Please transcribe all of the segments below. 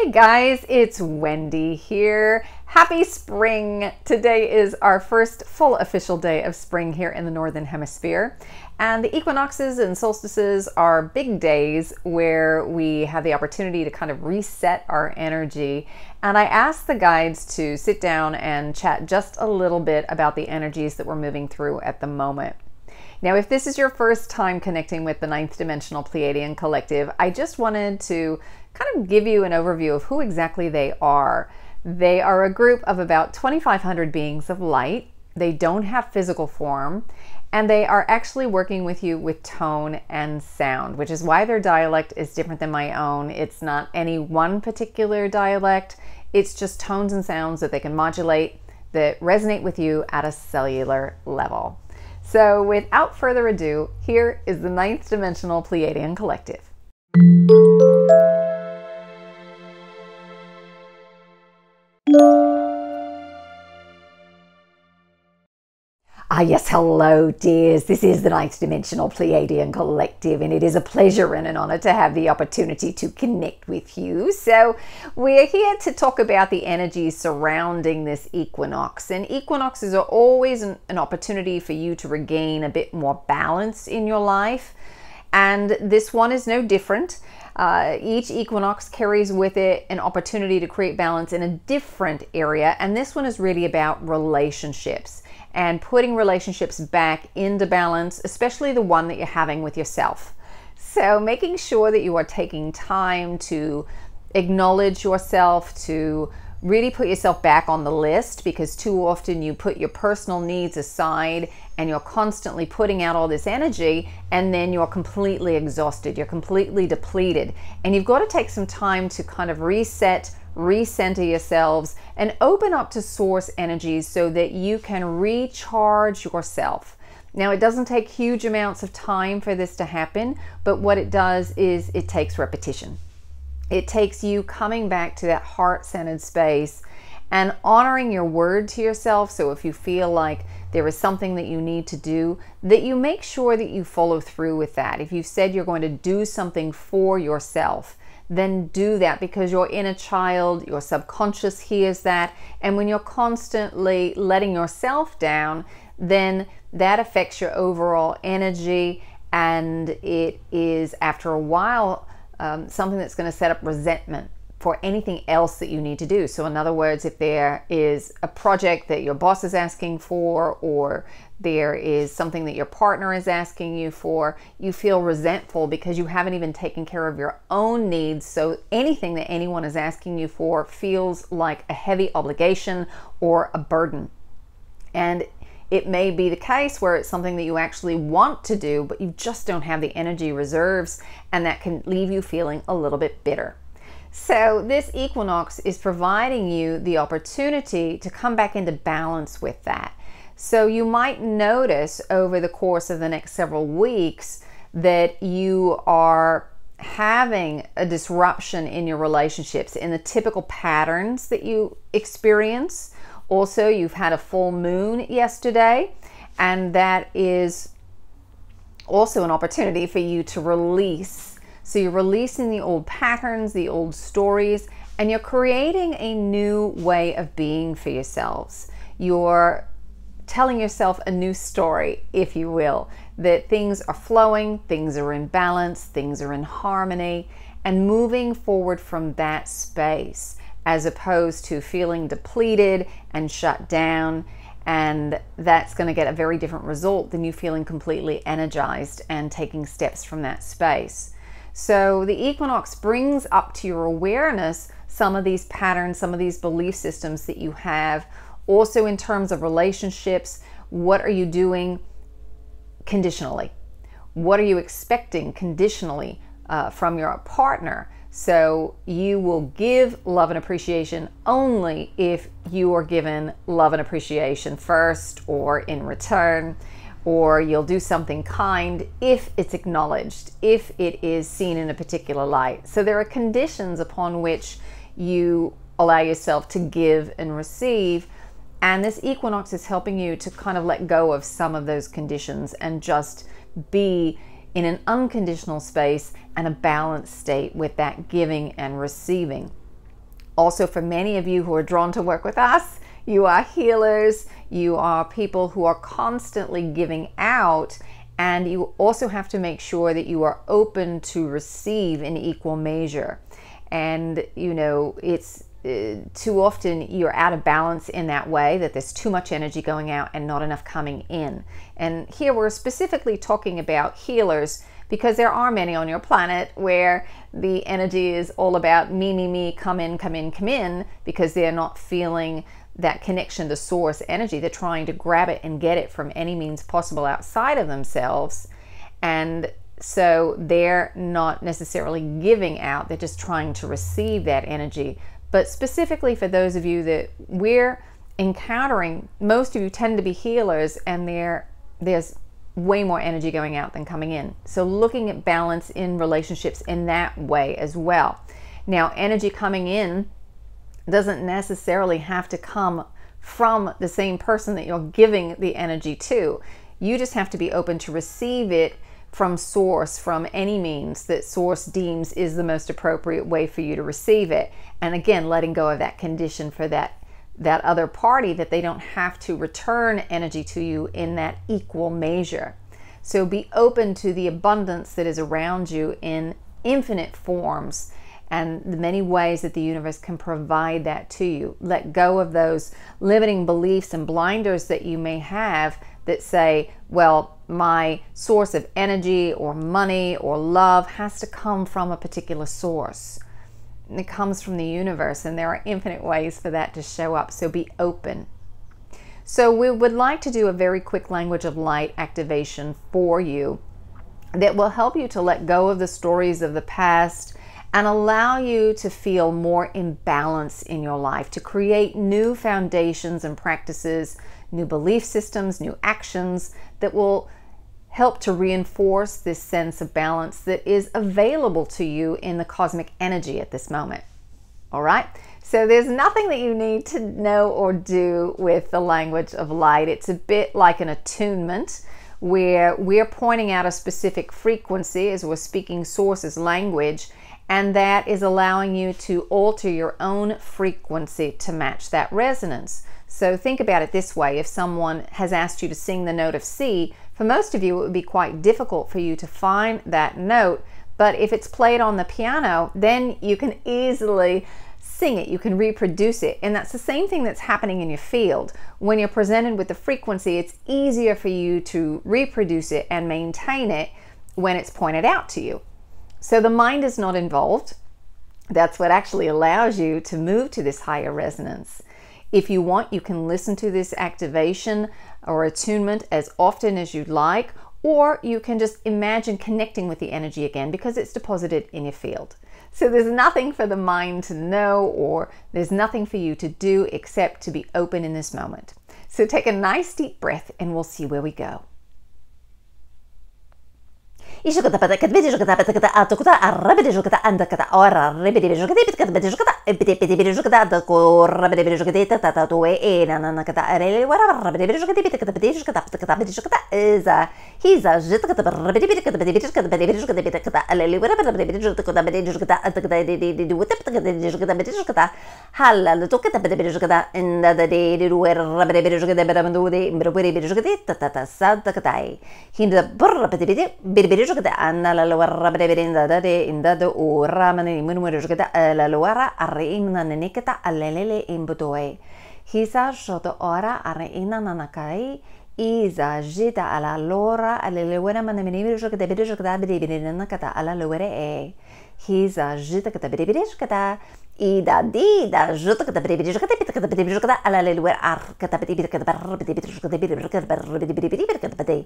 Hey guys, it's Wendy here. Happy spring! Today is our first full official day of spring here in the Northern Hemisphere. And the equinoxes and solstices are big days where we have the opportunity to kind of reset our energy. And I asked the guides to sit down and chat just a little bit about the energies that we're moving through at the moment. Now, if this is your first time connecting with the Ninth Dimensional Pleiadian Collective, I just wanted to kind of give you an overview of who exactly they are. They are a group of about 2,500 beings of light. They don't have physical form, and they are actually working with you with tone and sound, which is why their dialect is different than my own. It's not any one particular dialect, it's just tones and sounds that they can modulate that resonate with you at a cellular level. So, without further ado, here is the ninth dimensional Pleiadian collective. Ah, yes, hello, dears. This is the Ninth Dimensional Pleiadian Collective, and it is a pleasure and an honor to have the opportunity to connect with you. So, we're here to talk about the energies surrounding this equinox. And equinoxes are always an, an opportunity for you to regain a bit more balance in your life. And this one is no different. Uh, each equinox carries with it an opportunity to create balance in a different area, and this one is really about relationships and putting relationships back into balance, especially the one that you're having with yourself. So, making sure that you are taking time to acknowledge yourself, to really put yourself back on the list because too often you put your personal needs aside and you're constantly putting out all this energy and then you're completely exhausted, you're completely depleted. And you've got to take some time to kind of reset, recenter yourselves, and open up to source energies so that you can recharge yourself. Now, it doesn't take huge amounts of time for this to happen, but what it does is it takes repetition. It takes you coming back to that heart centered space and honoring your word to yourself. So if you feel like there is something that you need to do, that you make sure that you follow through with that. If you've said you're going to do something for yourself, then do that because your inner child, your subconscious hears that. And when you're constantly letting yourself down, then that affects your overall energy. And it is, after a while, um, something that's going to set up resentment for anything else that you need to do. So, in other words, if there is a project that your boss is asking for, or there is something that your partner is asking you for, you feel resentful because you haven't even taken care of your own needs. So, anything that anyone is asking you for feels like a heavy obligation or a burden. And it may be the case where it's something that you actually want to do, but you just don't have the energy reserves, and that can leave you feeling a little bit bitter. So, this equinox is providing you the opportunity to come back into balance with that. So, you might notice over the course of the next several weeks that you are having a disruption in your relationships in the typical patterns that you experience. Also, you've had a full moon yesterday, and that is also an opportunity for you to release so you're releasing the old patterns, the old stories, and you're creating a new way of being for yourselves. You're telling yourself a new story, if you will, that things are flowing, things are in balance, things are in harmony, and moving forward from that space as opposed to feeling depleted and shut down. And that's going to get a very different result than you feeling completely energized and taking steps from that space. So the equinox brings up to your awareness some of these patterns, some of these belief systems that you have. Also, in terms of relationships, what are you doing conditionally? What are you expecting conditionally uh, from your partner? So you will give love and appreciation only if you are given love and appreciation first or in return or you'll do something kind if it's acknowledged, if it is seen in a particular light. So there are conditions upon which you allow yourself to give and receive. And this equinox is helping you to kind of let go of some of those conditions and just be in an unconditional space and a balanced state with that giving and receiving. Also, for many of you who are drawn to work with us, you are healers, you are people who are constantly giving out, and you also have to make sure that you are open to receive in equal measure. And, you know, it's uh, too often you're out of balance in that way that there's too much energy going out and not enough coming in. And here we're specifically talking about healers because there are many on your planet where the energy is all about me, me, me, come in, come in, come in, because they're not feeling that connection to source energy. They're trying to grab it and get it from any means possible outside of themselves. And so they're not necessarily giving out, they're just trying to receive that energy. But specifically for those of you that we're encountering, most of you tend to be healers, and there, there's way more energy going out than coming in. So looking at balance in relationships in that way as well. Now, energy coming in doesn't necessarily have to come from the same person that you're giving the energy to. You just have to be open to receive it from source from any means that source deems is the most appropriate way for you to receive it. And again, letting go of that condition for that that other party that they don't have to return energy to you in that equal measure. So be open to the abundance that is around you in infinite forms and the many ways that the universe can provide that to you. Let go of those limiting beliefs and blinders that you may have that say, well, my source of energy or money or love has to come from a particular source. It comes from the universe, and there are infinite ways for that to show up. So be open. So, we would like to do a very quick language of light activation for you that will help you to let go of the stories of the past and allow you to feel more in balance in your life, to create new foundations and practices, new belief systems, new actions that will help to reinforce this sense of balance that is available to you in the cosmic energy at this moment. All right? So there's nothing that you need to know or do with the language of light. It's a bit like an attunement where we're pointing out a specific frequency as we're speaking source's language and that is allowing you to alter your own frequency to match that resonance. So think about it this way if someone has asked you to sing the note of C, for most of you it would be quite difficult for you to find that note, but if it's played on the piano, then you can easily sing it, you can reproduce it. And that's the same thing that's happening in your field. When you're presented with the frequency, it's easier for you to reproduce it and maintain it when it's pointed out to you. So the mind is not involved. That's what actually allows you to move to this higher resonance. If you want, you can listen to this activation or attunement as often as you'd like, or you can just imagine connecting with the energy again because it's deposited in your field. So there's nothing for the mind to know, or there's nothing for you to do except to be open in this moment. So take a nice deep breath and we'll see where we go. إيش كذا بدا كذا بدي كذا بدا كذا أتو كذا الرب بدي كذا أنت كذا أورا الرب بدي كذا بدي كذا بدي كذا بدي بدي بدي كذا دكور بدي بدي كذا تتا تتا تو إيه أنا أنا كذا أريلي ورا برا بدي بدي كذا بدي كذا بدي كذا بدي كذا بدي كذا إذا هيزا جت كذا برا بدي بدي كذا بدي بدي كذا بدي بدي كذا بدي كذا أريلي ورا برا بدي بدي كذا بدي كذا أنت كذا دي دي دي دي وتب كذا بدي كذا بدي كذا هلا لتو كذا بدي بدي كذا إن دا دي دي ورا بدي بدي كذا بدي بدي بدي بدي كذا تتا تتا سانتا كذا هنا برا بدي بدي بدي يجد أن الورا بريبرين ذا ذا إن ذا ذا ورا من يمن مر يجد أن الورا أريم نان نكتا الليلة إن بدوي هيسا شد أورا أريم نان نكاي إيزا جدا على لورا الليلة من يمن مر يجد بريبرين ذا بريبرين نكتا على الورا إيه. هيسا جدا كتا. بريبرين كتا di da juta kata bidi bidi kata bidi kata bidi bidi kata ala le luar ar kata bidi bidi kata bar bidi bidi kata bidi bidi kata bar bidi bidi bidi kata bidi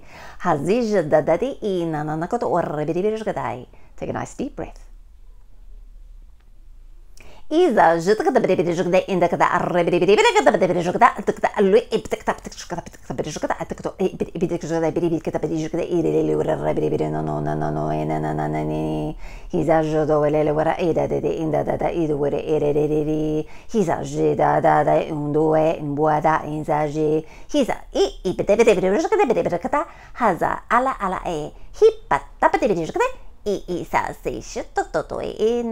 hazij da da di ina na na kata or bidi bidi kata take a nice deep breath إذا جيت كتبري بري جكدا إندا كدا أري بري بري بري كتبري بري جكدا تكدا اللي إبتك تبتك جكدا بتك بري جكدا أتكتو إبتك جكدا بري بري كتب بري جكدا إيري ليلي ورا ري بري بري نو نو نو نو نو إنا نا نا ورا إيدا إيه، ورا إيري إي إبتك على على إيه إي إي سا سي شتو تو تو إي إيه،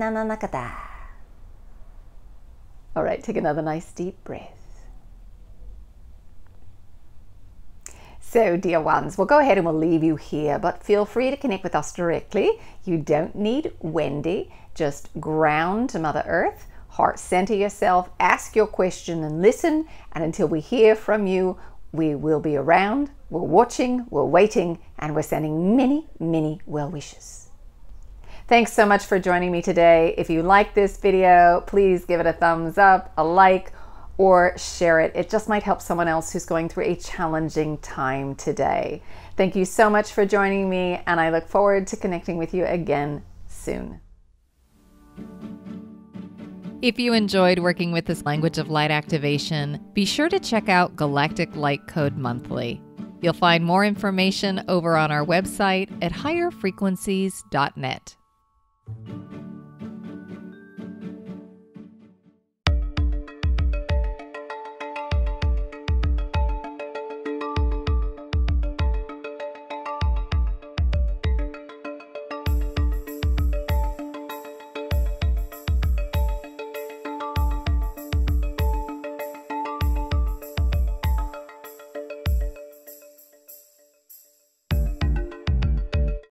All right, take another nice deep breath. So, dear ones, we'll go ahead and we'll leave you here, but feel free to connect with us directly. You don't need Wendy, just ground to Mother Earth, heart center yourself, ask your question and listen. And until we hear from you, we will be around, we're watching, we're waiting, and we're sending many, many well wishes. Thanks so much for joining me today. If you like this video, please give it a thumbs up, a like, or share it. It just might help someone else who's going through a challenging time today. Thank you so much for joining me, and I look forward to connecting with you again soon. If you enjoyed working with this language of light activation, be sure to check out Galactic Light Code Monthly. You'll find more information over on our website at higherfrequencies.net thank you